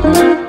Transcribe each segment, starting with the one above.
I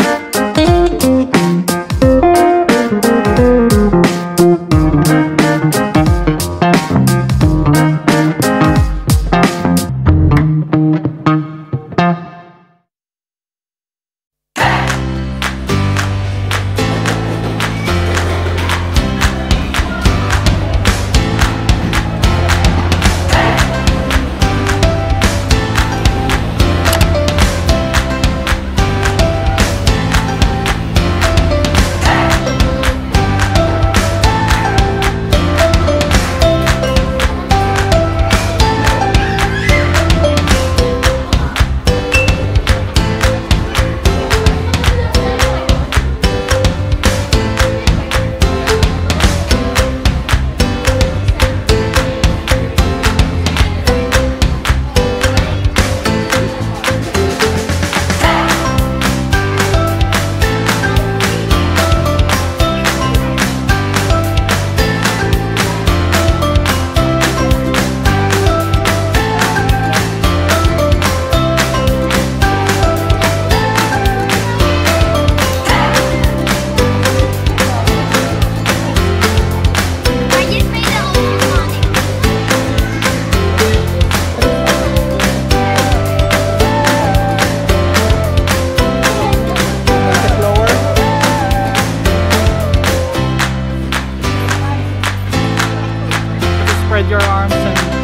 spread your arms and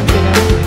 something else.